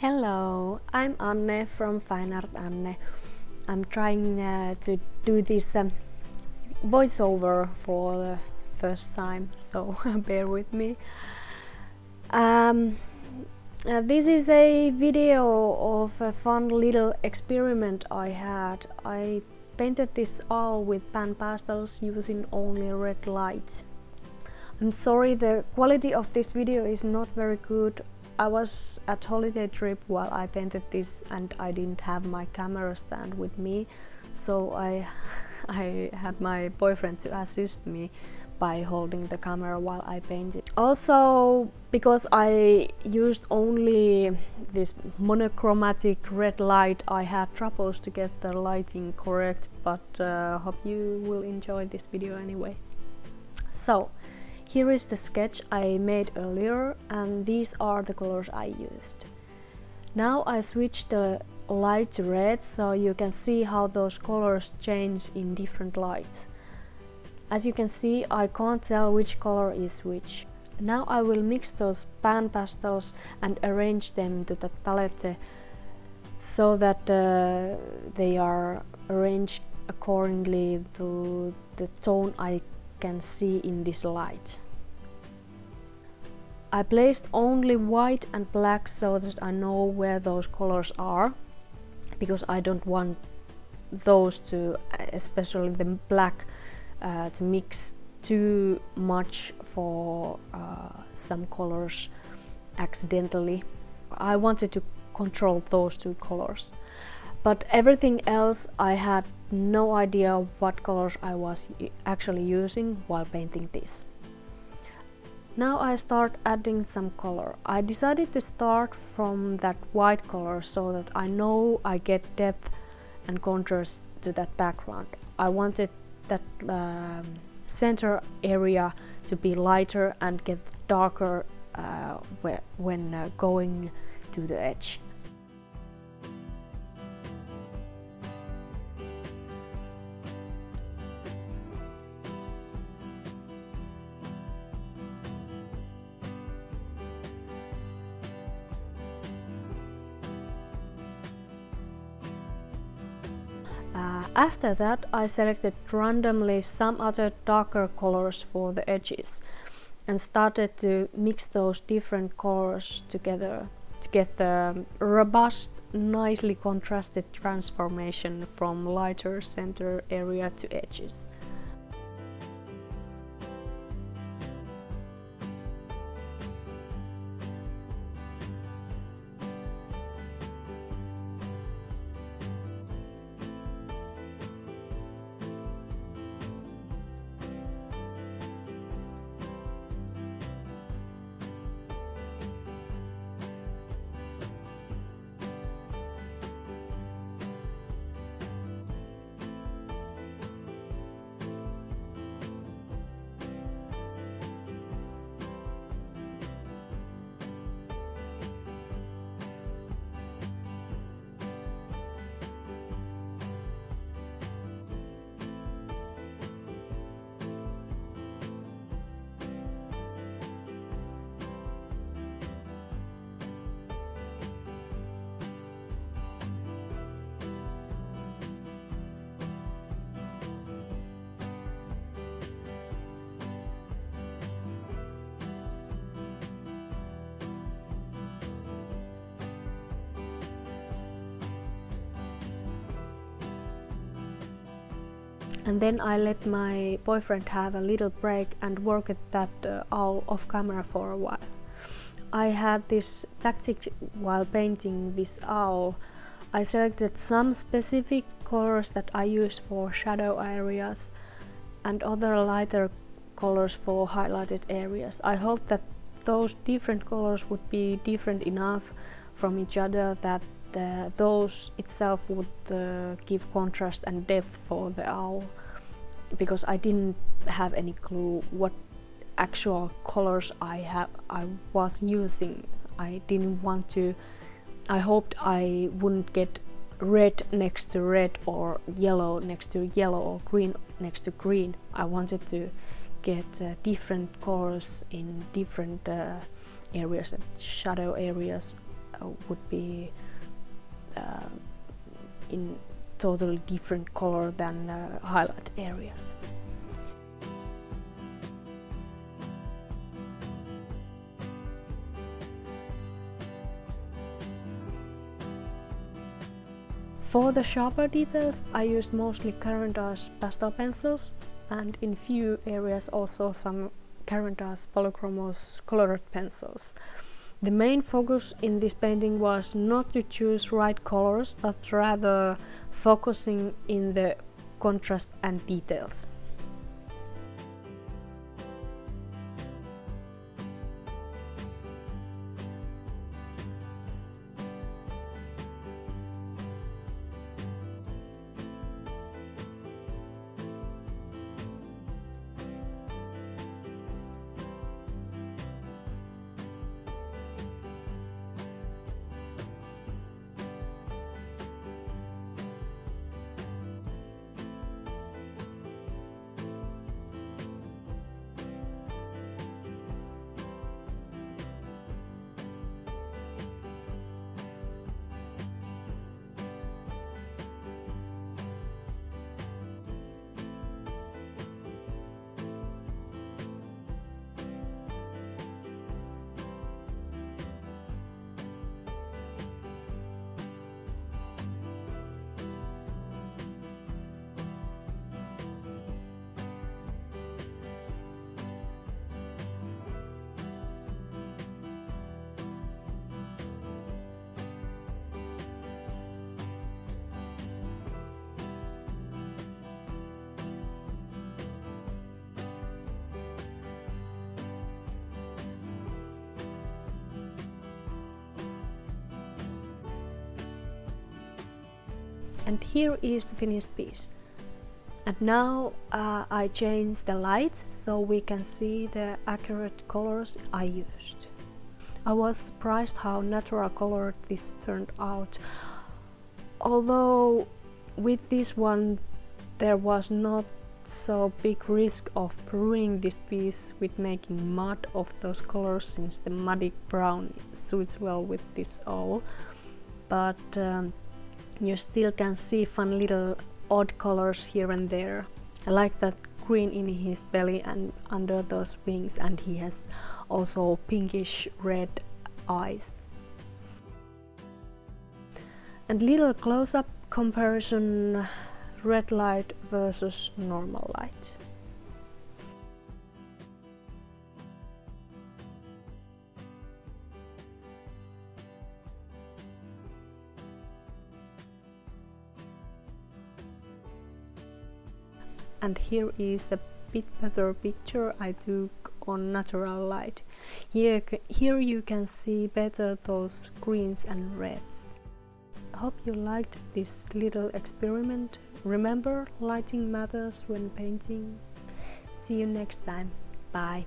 Hello, I'm Anne from Fine Art Anne. I'm trying uh, to do this um, voiceover for the first time, so bear with me. Um, uh, this is a video of a fun little experiment I had. I painted this all with pan pastels using only red light. I'm sorry the quality of this video is not very good. I was at holiday trip while I painted this and I didn't have my camera stand with me so I, I had my boyfriend to assist me by holding the camera while I painted. Also because I used only this monochromatic red light I had troubles to get the lighting correct but uh, hope you will enjoy this video anyway. So here is the sketch I made earlier and these are the colors I used. Now I switch the light to red so you can see how those colors change in different lights. As you can see I can't tell which color is which. Now I will mix those pan pastels and arrange them to the palette so that uh, they are arranged accordingly to the tone I can see in this light. I placed only white and black so that I know where those colors are because I don't want those to, especially the black, uh, to mix too much for uh, some colors accidentally. I wanted to control those two colors. But everything else I had no idea what colors I was actually using while painting this. Now I start adding some color. I decided to start from that white color so that I know I get depth and contrast to that background. I wanted that um, center area to be lighter and get darker uh, when uh, going to the edge. Uh, after that I selected randomly some other darker colors for the edges and started to mix those different colors together to get the robust, nicely contrasted transformation from lighter center area to edges. And then I let my boyfriend have a little break and work at that uh, all off camera for a while. I had this tactic while painting this owl. I selected some specific colors that I use for shadow areas and other lighter colors for highlighted areas. I hope that those different colors would be different enough from each other that uh, those itself would uh, give contrast and depth for the owl because I didn't have any clue what actual colors I have I was using. I didn't want to I hoped I wouldn't get red next to red or yellow next to yellow or green next to green. I wanted to get uh, different colors in different uh, areas and shadow areas uh, would be in totally different color than uh, highlight areas. For the sharper details I used mostly Caran d'Ache pastel pencils and in few areas also some Caran d'Ache Polychromos colored pencils. The main focus in this painting was not to choose right colors but rather focusing in the contrast and details. And here is the finished piece. And now uh, I change the light so we can see the accurate colors I used. I was surprised how natural colored this turned out. Although with this one there was not so big risk of ruining this piece with making mud of those colors since the muddy brown suits well with this all. But um, you still can see fun little odd colors here and there. I like that green in his belly and under those wings and he has also pinkish red eyes. And little close-up comparison red light versus normal light. And here is a bit better picture I took on natural light. Here, here you can see better those greens and reds. Hope you liked this little experiment. Remember, lighting matters when painting. See you next time. Bye.